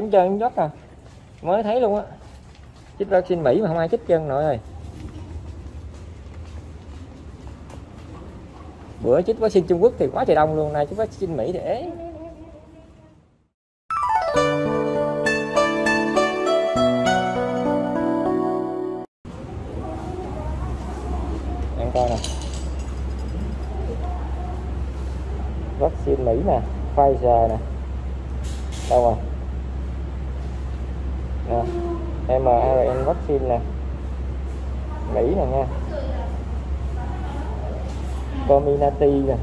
Chấm chân rất à. Mới thấy luôn á. Chích vaccine Mỹ mà không ai chích chân nội ơi. Bữa chích vaccine Trung Quốc thì quá trời đông luôn, nay chích vaccine Mỹ thì ế. Ăn coi nè. Vaccine Mỹ nè, Pfizer nè. Đâu rồi? Nè mRN vaccine nè. Mỹ nè nha. Cominati nè.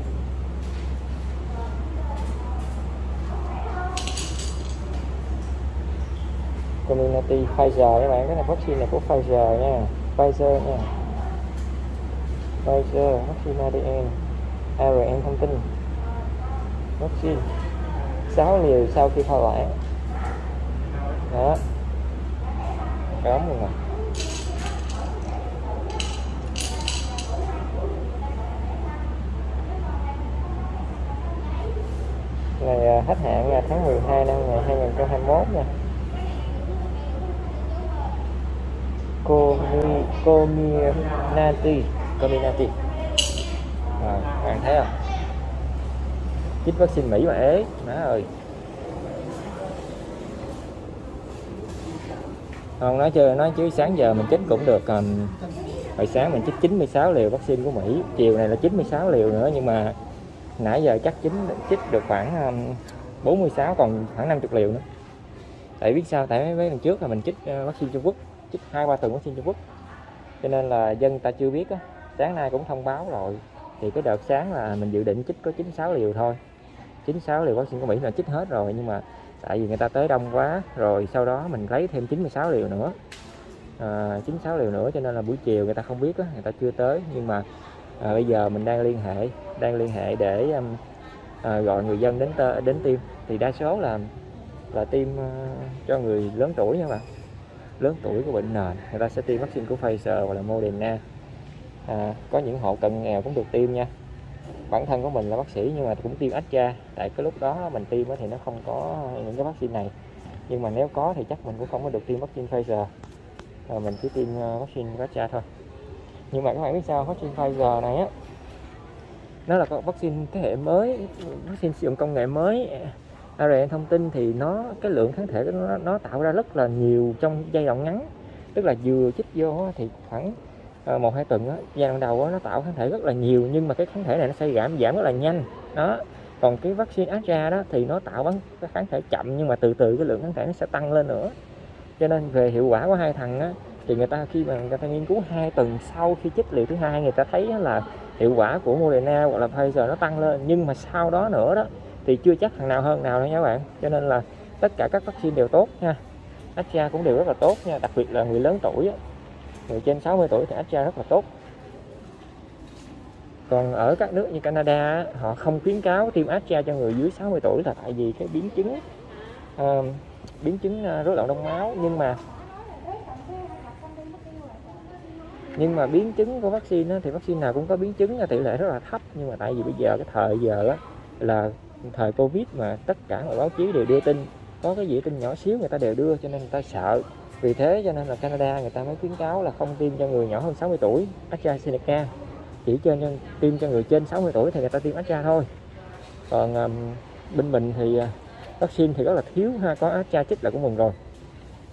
Cominati Pfizer các bạn, cái này vaccine này của Pfizer nha. Pfizer nha. Pfizer, vaccine ADN ARN thông tin. Vaccine. 6 liều sau khi thao loãng đó cám luôn nè này à, hết hạn là tháng 12 năm ngày 2021 nha. Comi, Comirnaty Comirnaty à, bạn thấy không? Chích vaccine Mỹ mà ế. Má ơi. Không nói chưa nói chứ sáng giờ mình chích cũng được um, hồi sáng mình chích 96 liều vaccine của Mỹ. Chiều này là 96 liều nữa nhưng mà nãy giờ chắc chính chích được khoảng um, 46 còn khoảng 50 liều nữa. Tại biết sao tại mấy lần trước là mình chích uh, vaccine Trung Quốc chích hai ba tuần vaccine Trung Quốc. Cho nên là dân ta chưa biết á sáng nay cũng thông báo rồi. Thì cái đợt sáng là mình dự định chích có 96 liều thôi. 96 liều vaccine của Mỹ là chích hết rồi nhưng mà tại vì người ta tới đông quá rồi sau đó mình lấy thêm 96 liều nữa. Ờ, à, 96 liều nữa cho nên là buổi chiều người ta không biết đó người ta chưa tới. Nhưng mà à, bây giờ mình đang liên hệ đang liên hệ để um, à, gọi người dân đến tơ, đến tiêm thì đa số là là tiêm uh, cho người lớn tuổi nha bạn. Lớn tuổi có bệnh nền người ta sẽ tiêm vaccine của Pfizer hoặc là Moderna. À, có những hộ cận nghèo cũng được tiêm nha bản thân của mình là bác sĩ nhưng mà cũng tiêm Astra tại cái lúc đó mình tiêm thì nó không có những cái vaccine này. Nhưng mà nếu có thì chắc mình cũng không có được tiêm vaccine Pfizer. Rồi mình chỉ tiêm ờ, vaccine Astra thôi. Nhưng mà các bạn biết sao vaccine Pfizer này á nó là vaccine thế hệ mới vaccine sử dụng công nghệ mới. ARN thông tin thì nó cái lượng kháng thể nó, nó tạo ra rất là nhiều trong giai đoạn ngắn. Tức là vừa chích vô thì khoảng Ờ, một hai tuần á, giai đoạn đầu đó, nó tạo kháng thể rất là nhiều nhưng mà cái kháng thể này nó sẽ giảm giảm rất là nhanh. Đó còn cái vaccine Astra đó thì nó tạo bắn cái kháng thể chậm nhưng mà từ từ cái lượng kháng thể nó sẽ tăng lên nữa. Cho nên về hiệu quả của hai thằng á, thì người ta khi mà người ta nghiên cứu hai tuần sau khi chích liều thứ hai người ta thấy là hiệu quả của Moderna hoặc là Pfizer nó tăng lên. Nhưng mà sau đó nữa đó thì chưa chắc thằng nào hơn nào đâu nha các bạn. Cho nên là tất cả các vaccine đều tốt nha. Astra cũng đều rất là tốt nha đặc biệt là người lớn tuổi á, người trên 60 tuổi thì Astra rất là tốt. Còn ở các nước như Canada họ không khuyến cáo tiêm Astra cho người dưới 60 tuổi là tại vì cái biến chứng uh, biến chứng ờ, rối loạn đông máu. Nhưng mà nhưng mà biến chứng của vaccine á, thì vaccine nào cũng có biến chứng tỷ lệ rất là thấp. Nhưng mà tại vì bây giờ cái thời giờ á, là thời covid mà tất cả mọi báo chí đều đưa tin có cái gì tin nhỏ xíu người ta đều đưa cho nên người ta sợ vì thế cho nên là Canada người ta mới khuyến cáo là không tiêm cho người nhỏ hơn 60 tuổi AstraZeneca. Chỉ cho nhân tiêm cho người trên 60 tuổi thì người ta tiêm Astra thôi. Còn um, bên mình thì uh, vaccine thì rất là thiếu ha có Astra chích là cũng mừng rồi.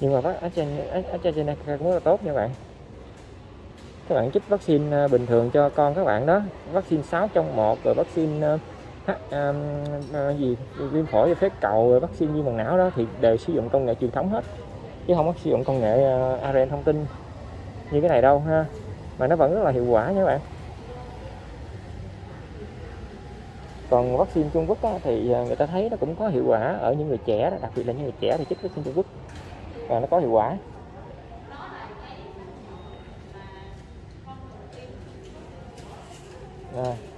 Nhưng mà AstraZeneca cũng rất là tốt nha bạn. Các bạn chích vaccine uh, bình thường cho con các bạn đó. Vaccine 6 trong một rồi vaccine uh, H, um, uh, gì viêm phổi phế cầu rồi vaccine viêm màng não đó thì đều sử dụng công nghệ truyền thống hết chứ không có sử dụng công nghệ ờ, ARN thông tin như cái này đâu ha. Mà nó vẫn rất là hiệu quả nha các bạn. Còn vaccine Trung Quốc á, thì ờ, người ta thấy nó cũng có hiệu quả ở những người trẻ đặc biệt là những người trẻ thì chích vaccine Trung Quốc. Và nó có hiệu quả. À.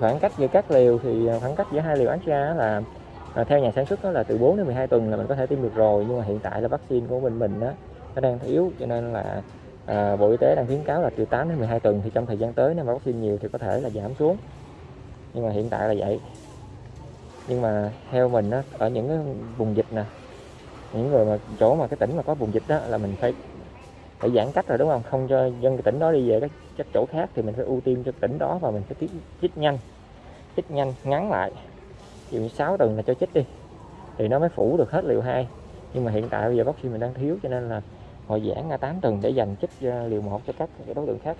khoảng cách giữa các liều thì à, khoảng cách giữa hai liều Astra là à, theo nhà sản xuất đó là từ 4 đến 12 tuần là mình có thể tiêm được rồi nhưng mà hiện tại là vaccine của mình mình đó, nó đang thiếu cho nên là à, Bộ Y tế đang khuyến cáo là từ 8 đến 12 tuần thì trong thời gian tới nếu mà vaccine nhiều thì có thể là giảm xuống. Nhưng mà hiện tại là vậy. Nhưng mà theo mình đó ở những cái vùng dịch nè những người mà chỗ mà cái tỉnh mà có vùng dịch đó là mình phải phải giãn cách rồi, đúng không? Không cho dân tỉnh đó đi về các các chỗ khác thì mình phải ưu tiên cho tỉnh đó và mình sẽ tiếp chích nhanh chích nhanh, ngắn lại. Ví dụ 6 tuần là cho chích đi, thì nó mới phủ được hết liều 2 nhưng mà hiện tại bây giờ vaccine mình đang thiếu, cho nên là họ giãn ra 8 tuần để dành chích ờ, liều 1 cho các đối tượng khác.